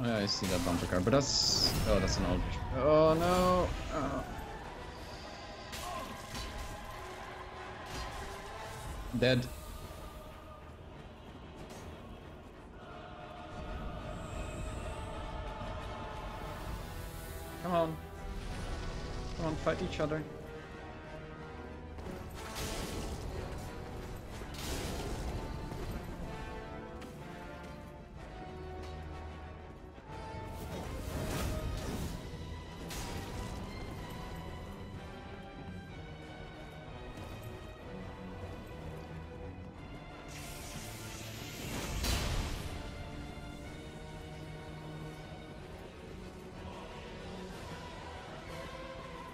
Oh, yeah, I see that bumper car, but that's... Oh, that's an old... Oh, no! Oh. Dead. Come on. Come on, fight each other.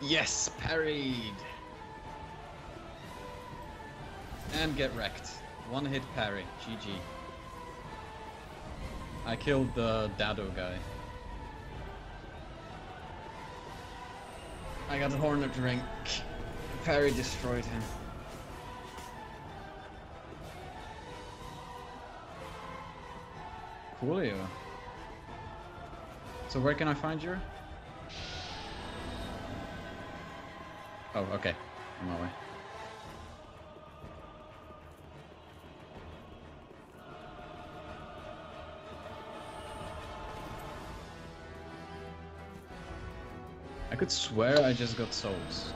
Yes, parried. And get wrecked. One hit parry. GG. I killed the Dado guy. I got a horn Hornet Ring. Parry destroyed him. Coolio. So where can I find you? Oh, okay. On my way. I could swear I just got souls.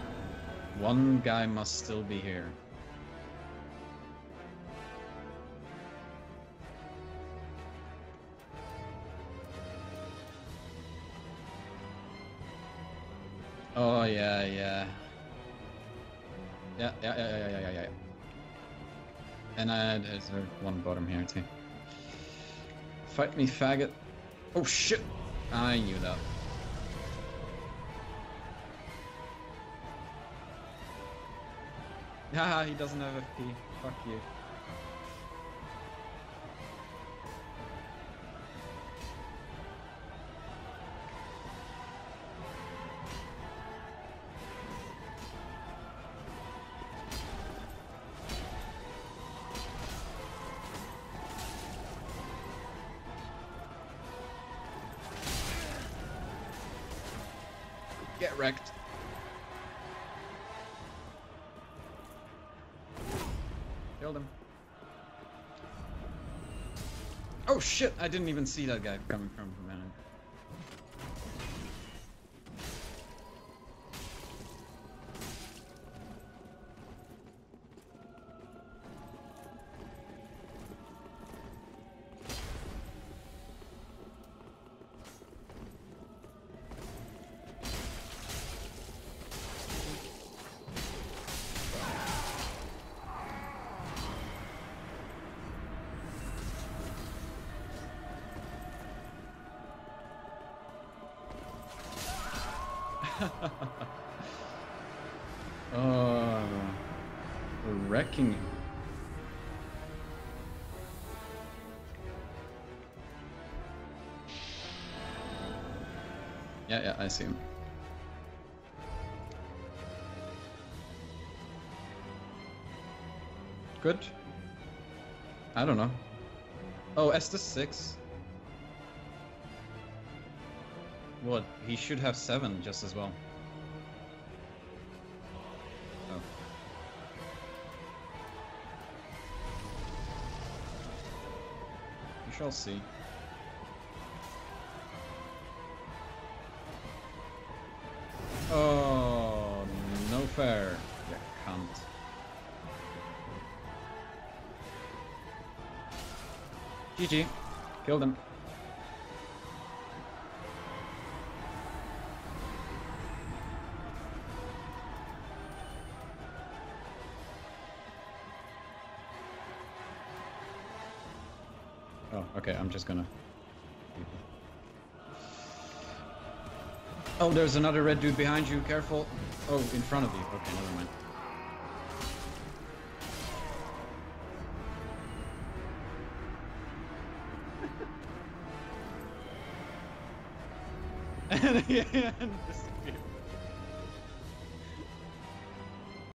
One guy must still be here. Oh, yeah, yeah. Yeah, yeah, yeah, yeah, yeah, yeah, yeah. And uh, there's one bottom here too. Fight me, faggot. Oh shit! I knew that. Haha, he doesn't have FP. Fuck you. Get wrecked. Killed him. Oh shit! I didn't even see that guy coming from oh, uh, we're wrecking. him. Yeah, yeah, I see him. Good. I don't know. Oh, Estus 6. What? He should have 7 just as well. Oh. We shall see. Oh, no fair. You cunt. GG. Killed him. Oh, okay, I'm just gonna... Oh, there's another red dude behind you, careful. Oh, in front of you. Okay, never mind. and,